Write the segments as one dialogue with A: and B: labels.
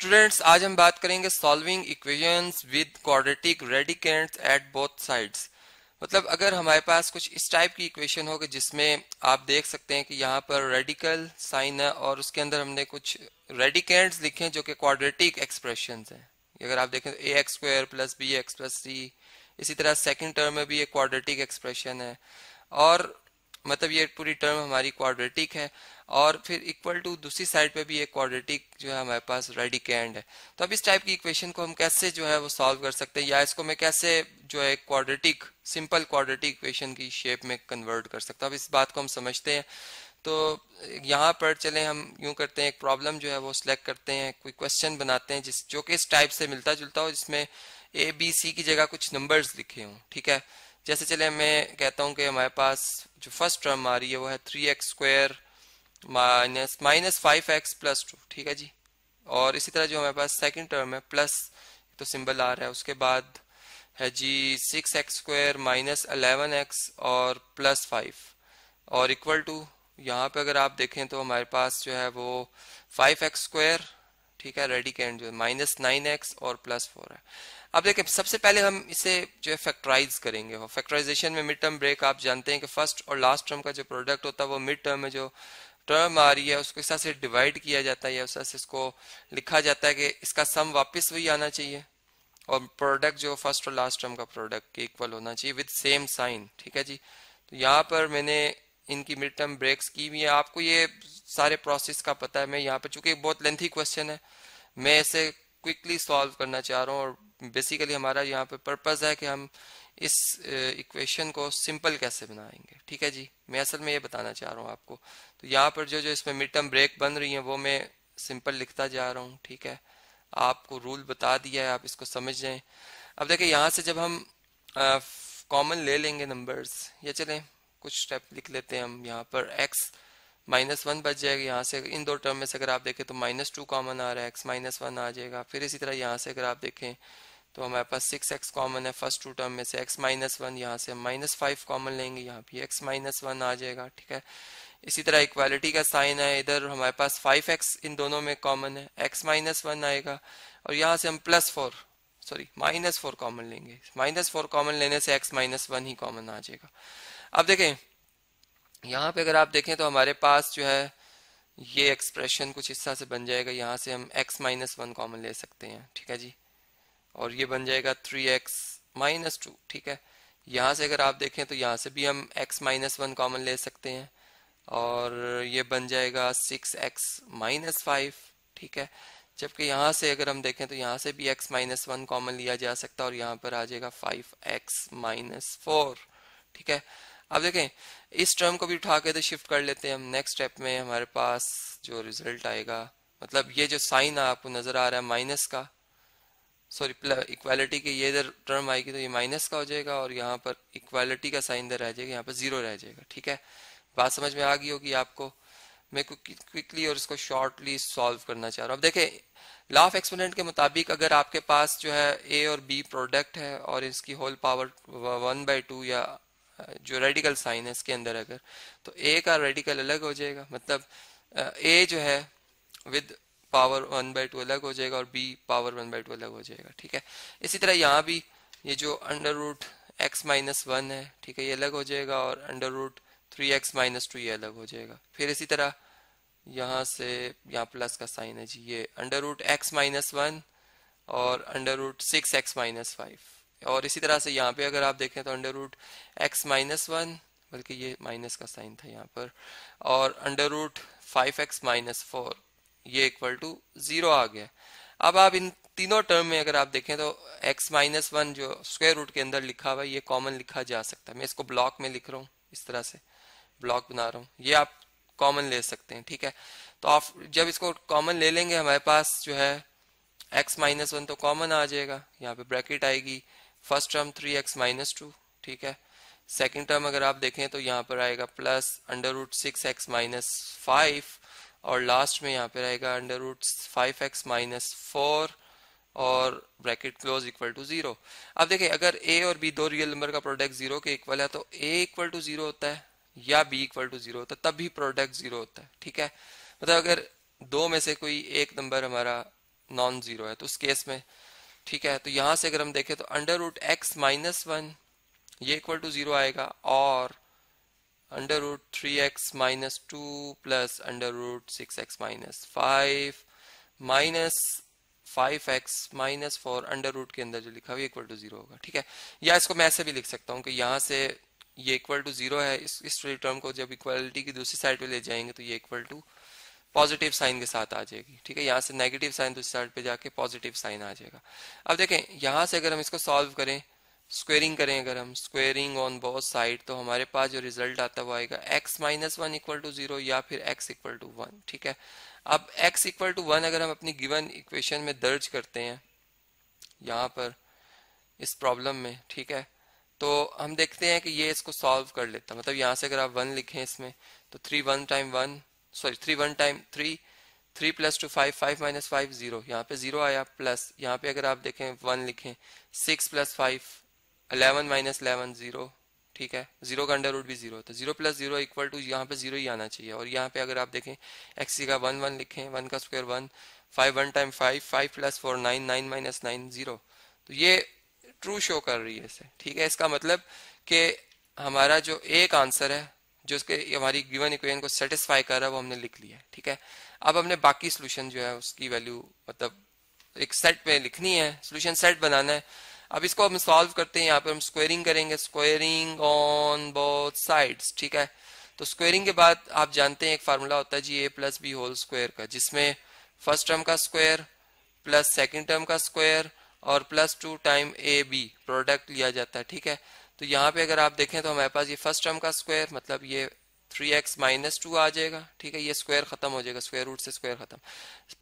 A: Students आज हम बात करेंगे solving equations with quadratic radicands at both sides मतलब अगर हमारे पास कुछ इस टाइप की इक्वेशन हो जिसमें आप देख सकते हैं कि यहाँ पर रेडिकल साइन है और उसके अंदर हमने कुछ रेडिकेंट्स लिखे हैं जो कि क्वाड्रेटिक एक्सप्रेशन हैं। अगर आप देखें तो a x square plus b x plus c इसी तरह सेकेंड टर्म में भी एक क्वाड्रेटिक एक्सप्रेशन है। और मतलब ये पूरी टर्म हमारी क्वाड्रेटिक है। और फिर इक्वल टू दूसरी साइड पे भी एक क्वाड्रेटिक जो है हमारे पास रेडिकेंड है। तो अब इस टाइप की इक्वेशन को हम कैसे जो है वो सॉल्व कर सकते हैं या इसको मैं कैसे जो है क्वाड्रेटिक सिंपल क्वाड्रेटिक इक्वेशन की शेप में कन्वर्ट कर सकता हूँ? अब इस बात को हम समझते हैं। तो यहाँ पर चले, हम यूँ करते हैं, एक प्रॉब्लम जो है वो सिलेक्ट करते हैं, कोई क्वेश्चन बनाते हैं, जिस, जो कि इस टाइप से मिलता जुलता हो, जिसमें ए बी सी की जगह कुछ नंबर्स लिखे हों, ठीक है? जैसे चले, मैं कहता हूँ कि हमारे पास जो फ़र्स्ट टर्म आ रही है, वो है three x square minus minus five x plus two, ठीक है जी? और इसी तरह जो हमारे पास सेकंड टर्म है, प्लस तो सिंबल आ रहा है, उसके बाद है जी six x square minus eleven x और प्लस फाइव। और इक्वल टू, यहाँ पे अगर आप देखें तो हमारे पास जो है वो फाइव एक्स स्क्वायर, ठीक है, रेडी कैंड जो है, माइनस नाइन एक्स और प्लस फोर है। अब देखें, सबसे पहले हम इसे जो है फैक्टराइज करेंगे। फैक्टराइजेशन में मिड टर्म ब्रेक आप जानते हैं कि फ़र्स्ट और लास्ट टर्म का जो प्रोडक्ट होता है, वो मिड टर्म में जो टर्म आ रही है, उसको इस तरह से डिवाइड किया जाता है या उस तरह से इसको लिखा जाता है कि इसका सम वापस वही आना चाहिए। और प्रोडक्ट जो फ़र्स्ट और लास्ट टर्म का प्रोडक्ट इक्वल होना चाहिए विद सेम साइन ठीक है जी? तो यहाँ पर मैंने इनकी मिड टर्म ब्रेक्स की हुई है। आपको ये सारे प्रोसेस का पता है। मैं यहाँ पर चूँकि बहुत लेंथी क्वेश्चन है, मैं इसे क्विकली सॉल्व करना चाह रहा हूँ और बेसिकली हमारा यहाँ पे पर्पज़ है कि हम इस इक्वेशन को सिंपल कैसे बनाएँगे? ठीक है जी? मैं असल में ये बताना चाह रहा हूँ आपको। तो यहाँ पर जो जो इसमें मिड टर्म ब्रेक बन रही हैं, वो मैं सिंपल लिखता जा रहा हूँ, ठीक है? आपको रूल बता दिया है, आप इसको समझ जाएँ। अब देखिए, यहाँ से जब हम कॉमन ले लेंगे नंबर्स या चलें, कुछ स्टेप लिख लेते हैं हम यहाँ पर एक्स माइनस वन बच जाएगा यहाँ से। इन दो टर्म में से अगर आप देखें तो माइनस टू कॉमन आ रहा है एक्स माइनस वन आ जाएगा। फिर इसी तरह यहाँ से अगर आप देखें तो हमारे पास सिक्स एक्स कॉमन है फ़र्स्ट टू टर्म में से एक्स माइनस वन यहाँ से हम माइनस फाइव कॉमन लेंगे, यहाँ भी एक्स माइनस वन आ जाएगा, ठीक है? इसी तरह इक्वालिटी का साइन है, इधर हमारे पास फाइव एक्स इन दोनों में कॉमन है एक्स माइनस वन आएगा, और यहाँ से हम plus four sorry minus four common लेंगे माइनस फोर कॉमन लेने से एक्स माइनस वन ही कॉमन आ जाएगा। अब देखें, यहाँ पे अगर आप देखें तो हमारे पास जो है, ये एक्सप्रेशन कुछ तरह से बन जाएगा, यहाँ से हम एक्स माइनस वन कॉमन ले सकते हैं, ठीक है जी? और ये बन जाएगा थ्री एक्स माइनस टू ठीक है? यहाँ से अगर आप देखें तो यहाँ से भी हम x माइनस वन कॉमन ले सकते हैं। और ये बन जाएगा सिक्स एक्स माइनस फाइव ठीक है? जबकि यहाँ से अगर हम देखें तो यहाँ से भी x माइनस वन कॉमन लिया जा सकता है और यहाँ पर आ जाएगा फाइव एक्स माइनस फोर ठीक है? अब देखें, इस टर्म को भी उठा के तो शिफ्ट कर लेते हैं हम। नेक्स्ट स्टेप में हमारे पास जो रिज़ल्ट आएगा मतलब ये जो साइन आपको नज़र आ रहा है माइनस का सॉरी इक्वालिटी की ये इधर टर्म आएगी तो ये माइनस का हो जाएगा और यहाँ पर इक्वालिटी का साइन इधर रह जाएगा, यहाँ पर ज़ीरो रह जाएगा, ठीक है? बात समझ में आ गई होगी आपको? मैं क्विकली और इसको शॉर्टली सॉल्व करना चाह रहा हूँ। अब देखें लॉ ऑफ़ एक्सपोनेंट के मुताबिक अगर आपके पास जो है ए और बी प्रोडक्ट है और इसकी whole power one by two या जो रेडिकल साइन है इसके अंदर अगर तो ए का रेडिकल अलग हो जाएगा। मतलब ए जो है with power one by two अलग हो जाएगा और b power one by two अलग हो जाएगा, ठीक है? इसी तरह यहाँ भी ये जो under root x minus one है, ठीक है, ये अलग हो जाएगा और under root three x minus two ये अलग हो जाएगा। फिर इसी तरह यहाँ से यहाँ प्लस का साइन है जी, ये under root x minus one और under root six x minus five और इसी तरह से यहाँ पे अगर आप देखें तो under root x minus one बल्कि ये माइनस का साइन था यहाँ पर, और under root five x minus four ये इक्वल टू ज़ीरो आ गया। अब आप इन तीनों टर्म में अगर आप देखें तो x माइनस वन जो स्क्वायर रूट के अंदर लिखा हुआ है, ये कॉमन लिखा जा सकता है। मैं इसको ब्लॉक में लिख रहा हूँ, इस तरह से। ब्लॉक बना रहा हूँ। ये आप कॉमन ले सकते हैं, ठीक है? तो आप जब इसको कॉमन ले लेंगे, हमारे पास जो है x माइनस वन तो कॉमन आ जाएगा। यहाँ पे ब्रैकेट आएगी। First term three x minus two ठीक है? सेकेंड टर्म अगर आप देखें तो यहाँ पर आएगा plus under root six x minus five और लास्ट में यहाँ पे रहेगा under root five x minus four और bracket close equal to zero अब देखिए, अगर ए और बी दो रियल नंबर का प्रोडक्ट ज़ीरो के इक्वल है तो ए इक्वल टू ज़ीरो होता है या बी इक्वल टू ज़ीरो होता है, तब भी प्रोडक्ट ज़ीरो होता है, ठीक है? मतलब अगर दो में से कोई एक नंबर हमारा नॉन ज़ीरो है तो उस केस में, ठीक है? तो यहाँ से अगर हम देखें तो under root x minus one ये इक्वल टू ज़ीरो आएगा और under root three x minus two plus under root six x minus five minus five x minus four under root के अंदर जो लिखा हुआ इक्वल टू ज़ीरो होगा, ठीक है? या इसको मैं ऐसे भी लिख सकता हूँ कि यहाँ से ये इक्वल टू ज़ीरो है, इस इस टर्म को जब इक्वालिटी की दूसरी साइड पे ले जाएँगे तो ये इक्वल टू पॉजिटिव साइन के साथ आ जाएगी, ठीक है? यहाँ से नेगेटिव साइन दूसरी साइड पे जाके पॉजिटिव साइन आ जाएगा। अब देखें, यहाँ से अगर हम इसको सॉल्व करें स्क्वेयरिंग करें अगर हम स्क्वेयरिंग ऑन बोथ साइड तो हमारे पास जो रिज़ल्ट आता है वो आएगा x minus one equal to zero या फिर x इक्वल टू वन ठीक है? अब x इक्वल टू वन अगर हम अपनी गिवन इक्वेशन में दर्ज करते हैं, यहाँ पर, इस प्रॉब्लम में, ठीक है? तो हम देखते हैं कि ये इसको सॉल्व कर लेता मतलब यहाँ से अगर आप वन लिखें इसमें तो three one time one sorry three one time three three plus two five five minus five zero यहाँ पे ज़ीरो आया प्लस यहाँ पे अगर आप देखें वन लिखें six plus five eleven minus eleven zero, ठीक है? ज़ीरो का अंडर रूट भी ज़ीरो होता है zero plus zero equal to यहाँ पे ज़ीरो ही आना चाहिए। और यहाँ पे अगर आप देखें, एक्स का वन वन लिखें, वन का square one, five one time five five plus four nine nine minus nine zero. तो ये ट्रू शो कर रही है इसे, ठीक है? इसका मतलब कि हमारा जो एक आंसर है, जो उसके हमारी गिवन इक्वेशन को सेटिस्फाई कर रहा है, वो हमने लिख लिया है, ठीक है? अब हमने बाकी सोल्यूशन जो है, उसकी वैल्यू मतलब एक सेट पे लिखनी है, सोल्यूशन सेट बनाना है। अब इसको हम सॉल्व करते हैं, यहाँ पे हम स्क्वेयरिंग करेंगे स्क्वेयरिंग ऑन बोथ साइड्स ठीक है? तो स्क्वेयरिंग के बाद आप जानते हैं एक फार्मूला होता है जी a plus b whole square का, जिसमें फ़र्स्ट टर्म का स्क्वायर प्लस सेकंड टर्म का स्क्वायर और plus two time a b product लिया जाता है, ठीक है? तो यहाँ पे अगर आप देखें तो हमारे पास ये फ़र्स्ट टर्म का स्क्वायर मतलब ये थ्री एक्स माइनस टू आ जाएगा, ठीक है, ये स्क्वायर खत्म हो जाएगा, स्क्वायर रूट से स्क्वायर खत्म।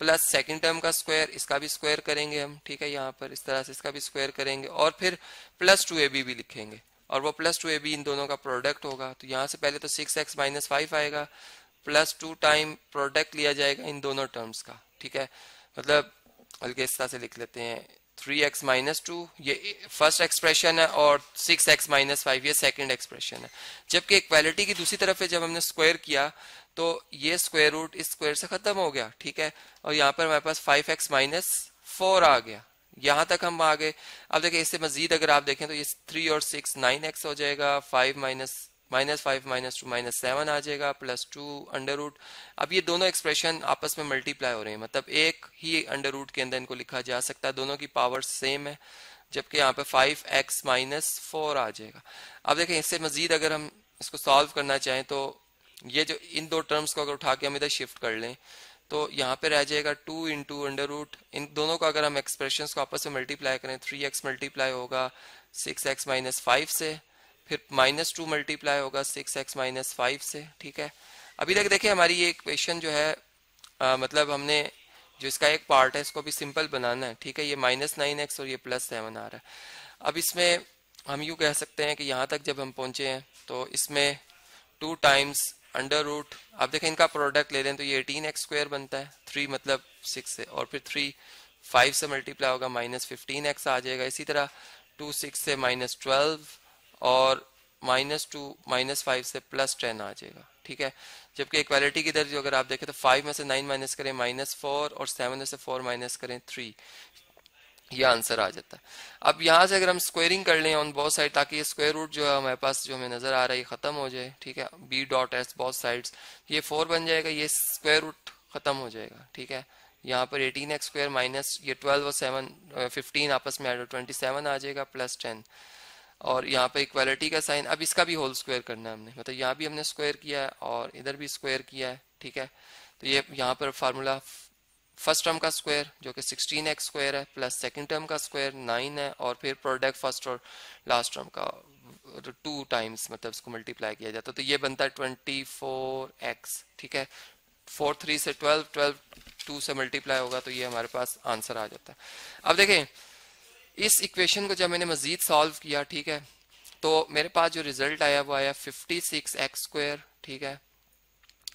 A: प्लस सेकंड टर्म का स्क्वायर, इसका भी स्क्वायर करेंगे हम, ठीक है, यहाँ पर इस तरह से इसका भी स्क्वायर करेंगे, और फिर प्लस टू ए बी भी लिखेंगे, और वो प्लस टू ए बी इन दोनों का प्रोडक्ट होगा। तो यहाँ से पहले तो सिक्स एक्स माइनस फाइव आएगा, प्लस टू टाइम प्रोडक्ट लिया जाएगा इन दोनों टर्म्स का, ठीक है। मतलब बल्कि इस तरह से लिख लेते हैं थ्री एक्स माइनस टू ये फ़र्स्ट एक्सप्रेशन है और सिक्स एक्स माइनस फाइव ये सेकेंड एक्सप्रेशन है। जबकि इक्वालिटी की दूसरी तरफ़ है, जब हमने स्क्वायर किया तो ये स्क्वायर रूट इस स्क्वायर से खत्म हो गया, ठीक है? और यहाँ पर हमारे पास फाइव एक्स माइनस फोर आ गया। यहाँ तक हम आ गए। अब देखिए, इससे मजीद अगर आप देखें तो ये थ्री और सिक्स नाइन एक्स हो जाएगा five minus minus five, minus two, minus seven आ जाएगा, प्लस टू, अंडर रूट। अब ये दोनों एक्सप्रेशन आपस में मल्टीप्लाई हो रहे हैं। मतलब एक ही अंडर रूट के अंदर इनको लिखा जा सकता है। दोनों की पावर सेम है, जबकि यहाँ पे फाइव एक्स माइनस फोर आ जाएगा। अब देखें, इससे मजीद अगर हम इसको सॉल्व करना चाहें तो ये जो इन दो टर्म्स को अगर उठा के हम इधर शिफ्ट कर लें तो यहाँ पे रह जाएगा टू इंटू अंडर रूट। इन दोनों को अगर हम एक्सप्रेशन को आपस में मल्टीप्लाई करें थ्री एक्स मल्टीप्लाई होगा सिक्स एक्स माइनस फाइव से। फिर माइनस टू मल्टीप्लाई होगा सिक्स एक्स माइनस फाइव से ठीक है? अभी तक देखिए हमारी ये इक्वेशन जो है आ, मतलब हमने जो इसका एक पार्ट है इसको भी सिंपल बनाना है ठीक है? ये माइनस नाइन एक्स और ये प्लस सेवन आ रहा है। अब इसमें हम यूँ कह सकते हैं कि यहाँ तक जब हम पहुँचे हैं तो इसमें टू टाइम्स अंडर रूट अब देखें इनका प्रोडक्ट ले लें तो ये एटीन एक्स स्क्वायर बनता है। थ्री मतलब सिक्स से और फिर थ्री फाइव से मल्टीप्लाई होगा माइनस फिफ्टीन एक्स आ जाएगा। इसी तरह टू सिक्स से माइनस ट्वेल्व और माइनस टू माइनस फाइव से प्लस टेन आ जाएगा, ठीक है? जबकि इक्वालिटी की दर्ज अगर आप देखें तो फाइव में से नाइन माइनस करें माइनस फोर और सेवन में से फोर माइनस करें थ्री ये आंसर आ जाता है। अब यहाँ से अगर हम स्क्वेयरिंग कर लें ऑन बहुत साइड ताकि ये स्क्वायर रूट जो है हमारे पास जो हमें नज़र आ रहा है, ये खत्म हो जाए, ठीक है? B dot s both sides ये फोर बन जाएगा, ये स्क्वायर रूट खत्म हो जाएगा, ठीक है? यहाँ पर एटीन एक्स स्क्वायर माइनस ये ट्वेल्व और सेवन फिफ्टीन आपस में ट्वेंटी सेवन आ जाएगा प्लस टेन और यहाँ पे इक्वालिटी का साइन अब इसका भी होल स्क्वायर करना है हमने। मतलब यहाँ भी हमने स्क्वायर किया है और इधर भी स्क्वायर किया है, ठीक है? तो ये यहाँ पर फार्मूला फ़र्स्ट टर्म का स्क्वायर जो कि 16 एक्स स्क्वायर है प्लस सेकंड टर्म का स्क्वायर 9 है, और फिर प्रोडक्ट फ़र्स्ट और लास्ट टर्म का टू टाइम्स मतलब इसको मल्टीप्लाई किया जाता है। तो ये बनता है 24 एक्स ठीक है? फोर थ्री से 12 12 टू से मल्टीप्लाई होगा तो ये हमारे पास आंसर आ जाता है। अब देखें इस इक्वेशन को जब मैंने मजीद सॉल्व किया, ठीक है तो मेरे पास जो रिज़ल्ट आया वो आया 56 सिक्स एक्स स्क्वायर ठीक है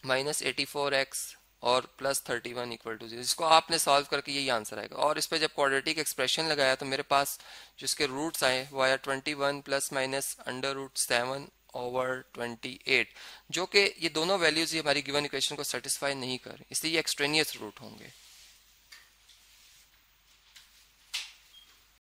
A: माइनस एटी फोर एक्स और plus thirty one equal to zero इसको आपने सॉल्व करके यही आंसर आएगा। और इस पर जब क्वाड्रेटिक एक्सप्रेशन लगाया तो मेरे पास जो इसके रूट्स आए, वो आया twenty one plus minus under root seven over twenty eight जो कि ये दोनों वैल्यूज़ ही हमारी गिवन इक्वेशन को सेटिस्फाई नहीं कर, इसलिए ये एक्सट्रेनियस रूट होंगे।